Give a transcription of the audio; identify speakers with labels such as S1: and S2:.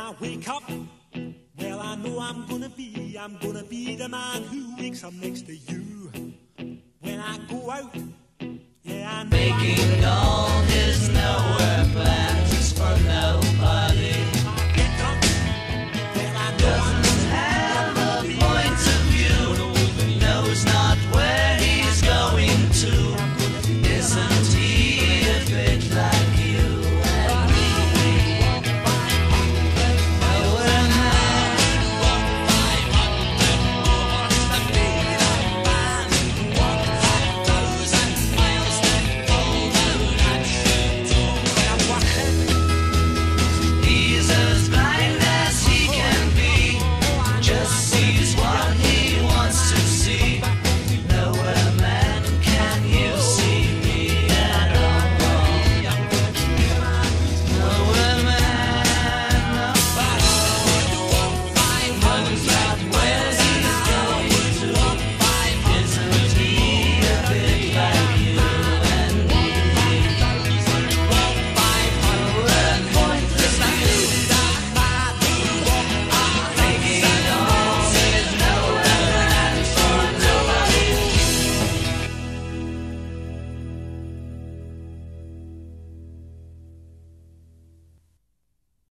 S1: I wake up, well, I know I'm gonna be, I'm gonna be the man who wakes up next to you. When I go out, yeah, I know I'm